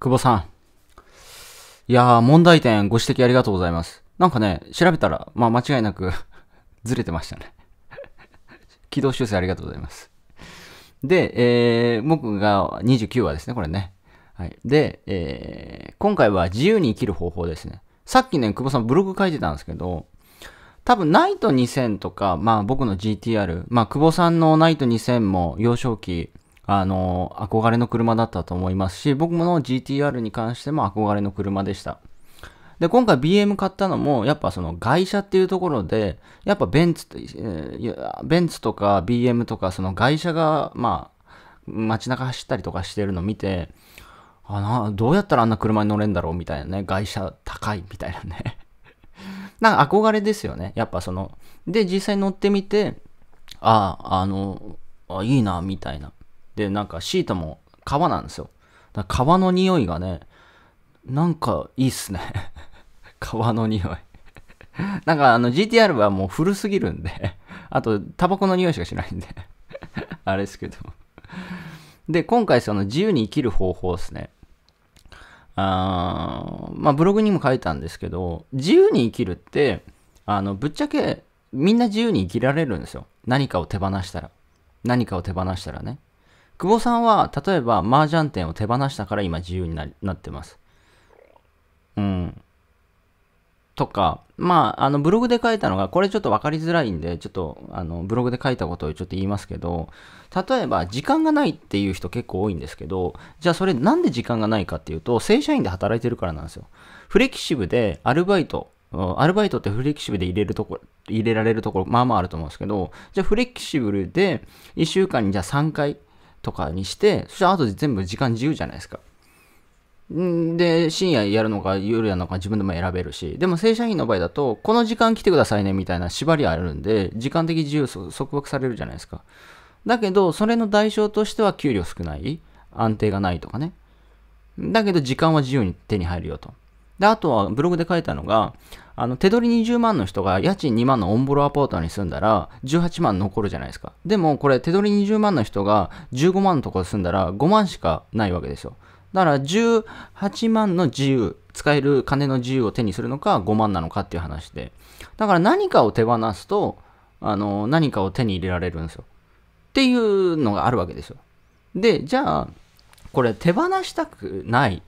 久保さん。いやー、問題点ご指摘ありがとうございます。なんかね、調べたら、まあ間違いなく ずれてましたね。軌道修正ありがとうございます。で、えー、僕が29話ですね、これね。はい。で、えー、今回は自由に生きる方法ですね。さっきね、久保さんブログ書いてたんですけど、多分ナイト2000とか、まあ僕の GTR、まあ久保さんのナイト2000も幼少期、あの、憧れの車だったと思いますし、僕もの GTR に関しても憧れの車でした。で、今回 BM 買ったのも、やっぱその外車っていうところで、やっぱベンツ、ベンツとか BM とかその外車が、まあ、街中走ったりとかしてるのを見て、あな、どうやったらあんな車に乗れんだろうみたいなね、外車高いみたいなね。なんか憧れですよね。やっぱその、で、実際乗ってみて、ああ、あの、あいいな、みたいな。で、なんかシートも革なんですよ。だから革の匂いがね、なんかいいっすね。革の匂い。なんかあの GTR はもう古すぎるんで、あとタバコの匂いしかしないんで、あれですけど。で、今回その自由に生きる方法ですね。あまあブログにも書いたんですけど、自由に生きるって、あの、ぶっちゃけみんな自由に生きられるんですよ。何かを手放したら。何かを手放したらね。久保さんは、例えば麻雀店を手放したから今自由にななってます。うん。とか、まあ、あの、ブログで書いたのが、これちょっと分かりづらいんで、ちょっと、あの、ブログで書いたことをちょっと言いますけど、例えば、時間がないっていう人結構多いんですけど、じゃあそれなんで時間がないかっていうと、正社員で働いてるからなんですよ。フレキシブで、アルバイト、アルバイトってフレキシブルで入れるところ、入れられるところ、まあまああると思うんですけど、じゃあフレキシブルで、1週間にじゃあ3回とかにして、そしたら後で全部時間自由じゃないですか。んで、深夜やるのか夜やるのか自分でも選べるし、でも正社員の場合だと、この時間来てくださいねみたいな縛りあるんで、時間的自由束縛されるじゃないですか。だけど、それの代償としては給料少ない、安定がないとかね。だけど、時間は自由に手に入るよと。で、あとはブログで書いたのが、あの、手取り20万の人が家賃2万のオンボロアパートに住んだら、18万残るじゃないですか。でも、これ、手取り20万の人が15万のところ住んだら、5万しかないわけですよ。だから、18万の自由、使える金の自由を手にするのか、5万なのかっていう話で。だから、何かを手放すと、あの、何かを手に入れられるんですよ。っていうのがあるわけですよ。で、じゃあ、これ手放したくない。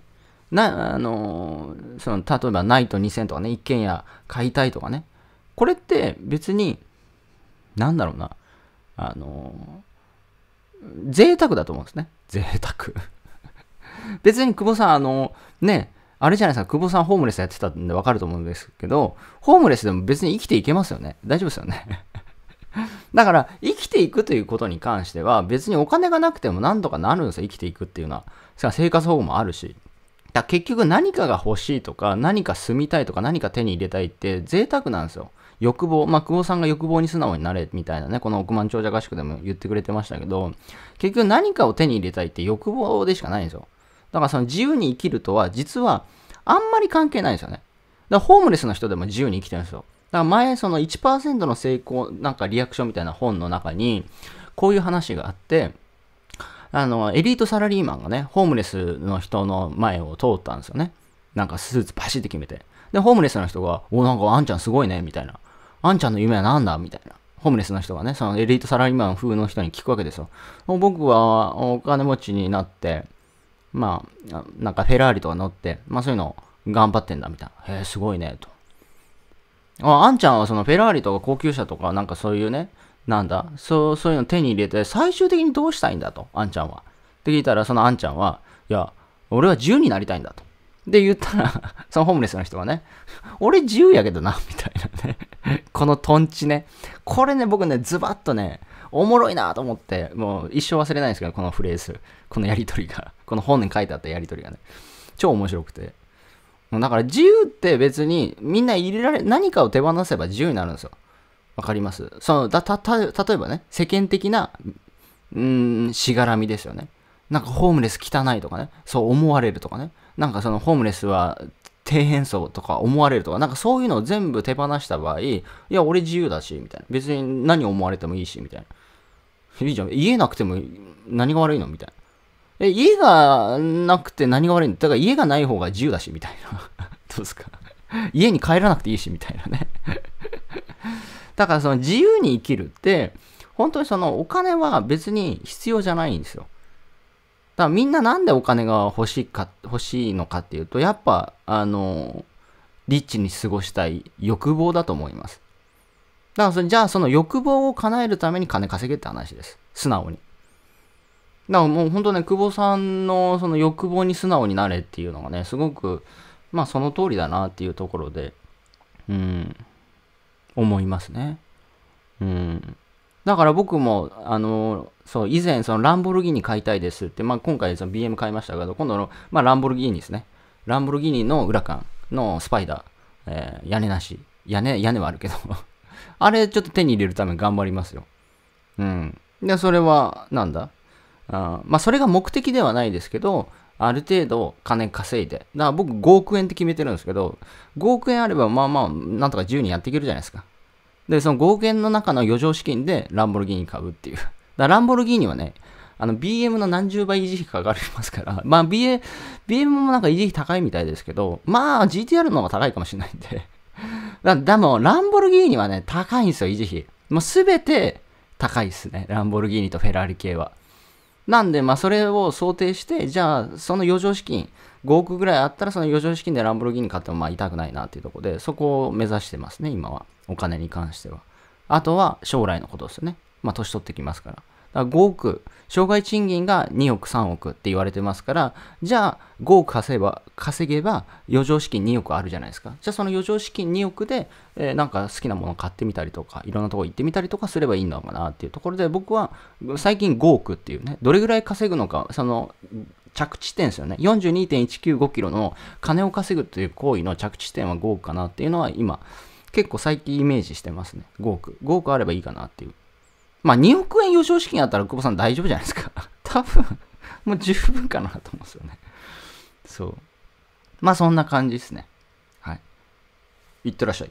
な、あのその、例えばナイト2000とかね、一軒家買いたいとかね。これって別に、なんだろうな、あの贅沢だと思うんですね。贅沢。別に久保さん、あのね、あれじゃないですか、久保さんホームレスやってたんでわかると思うんですけど、ホームレスでも別に生きていけますよね。大丈夫ですよね。だから、生きていくということに関しては、別にお金がなくてもなんとかなるんですよ、生きていくっていうのは。生活保護もあるし。だ結局何かが欲しいとか、何か住みたいとか、何か手に入れたいって贅沢なんですよ。欲望。まあ、久保さんが欲望に素直になれみたいなね、この億万長者合宿でも言ってくれてましたけど、結局何かを手に入れたいって欲望でしかないんですよ。だからその自由に生きるとは、実はあんまり関係ないんですよね。だからホームレスの人でも自由に生きてるんですよ。だから前、その1%の成功、なんかリアクションみたいな本の中に、こういう話があって、あの、エリートサラリーマンがね、ホームレスの人の前を通ったんですよね。なんかスーツパシって決めて。で、ホームレスの人が、お、なんかあんちゃんすごいね、みたいな。あんちゃんの夢は何だみたいな。ホームレスの人がね、そのエリートサラリーマン風の人に聞くわけですよ。僕はお金持ちになって、まあ、なんかフェラーリとか乗って、まあそういうの頑張ってんだ、みたいな。へえ、すごいね、と。ああんちゃんはそのフェラーリとか高級車とかなんかそういうね、なんだ、そう、そういうの手に入れて最終的にどうしたいんだと、あんちゃんは。って聞いたら、そのあんちゃんは、いや、俺は自由になりたいんだと。で言ったら、そのホームレスの人がね、俺自由やけどな、みたいなね。このトンチね。これね、僕ね、ズバッとね、おもろいなと思って、もう一生忘れないんですけど、このフレーズ。このやりとりが。この本に書いてあったやりとりがね。超面白くて。だから自由って別にみんな入れられ、何かを手放せば自由になるんですよ。わかります？その、だ、た、た、例えばね、世間的な、うん、しがらみですよね。なんかホームレス汚いとかね、そう思われるとかね。なんかそのホームレスは底辺層とか思われるとか、なんかそういうのを全部手放した場合、いや、俺自由だし、みたいな。別に何思われてもいいし、みたいな。いいじゃん。言えなくても何が悪いの？みたいな。え、家がなくて何が悪いんだ？だから家がない方が自由だし、みたいな。どうですか？家に帰らなくていいし、みたいなね。だからその自由に生きるって、本当にそのお金は別に必要じゃないんですよ。だからみんななんでお金が欲しいか、欲しいのかっていうと、やっぱ、あの、リッチに過ごしたい欲望だと思います。だからそれ、じゃあその欲望を叶えるために金稼げって話です。素直に。だからもう本当ね、久保さんのその欲望に素直になれっていうのがね、すごく、まあその通りだなっていうところで、うん、思いますね。うん。だから僕も、あの、そう、以前、そのランボルギーニ買いたいですって、まあ今回その BM 買いましたけど、今度の、まあランボルギーニですね。ランボルギーニの裏感のスパイダー、えー、屋根なし。屋根、屋根はあるけど あれちょっと手に入れるために頑張りますよ。うん。で、それは、なんだ？まあそれが目的ではないですけど、ある程度金稼いで。だから僕5億円って決めてるんですけど、5億円あればまあまあ、なんとか自由にやっていけるじゃないですか。で、その5億円の中の余剰資金でランボルギーニ買うっていう。だランボルギーニはね、あの BM の何十倍維持費かかりますから、まあ BA、BM もなんか維持費高いみたいですけど、まあ GTR の方が高いかもしれないんで。だでも、ランボルギーニはね、高いんですよ、維持費。もうすべて高いですね。ランボルギーニとフェラーリ系は。なんで、まあそれを想定して、じゃあその余剰資金、5億ぐらいあったらその余剰資金でランボルギーニ買ってもまあ痛くないなっていうところで、そこを目指してますね、今は。お金に関しては。あとは将来のことですよね。まあ年取ってきますから。だから5億、障害賃金が2億、3億って言われてますから、じゃあ5億稼げば、稼げば余剰資金2億あるじゃないですか。じゃあその余剰資金2億で、えー、なんか好きなもの買ってみたりとか、いろんなとこ行ってみたりとかすればいいんだろうなっていうところで、僕は最近5億っていうね、どれぐらい稼ぐのか、その着地点ですよね。42.195キロの金を稼ぐという行為の着地点は5億かなっていうのは今、結構最近イメージしてますね。5億。5億あればいいかなっていう。まあ2億円余剰資金あったら久保さん大丈夫じゃないですか。多分、もう十分かなと思うんですよね。そう。まあそんな感じですね。はい。いってらっしゃい。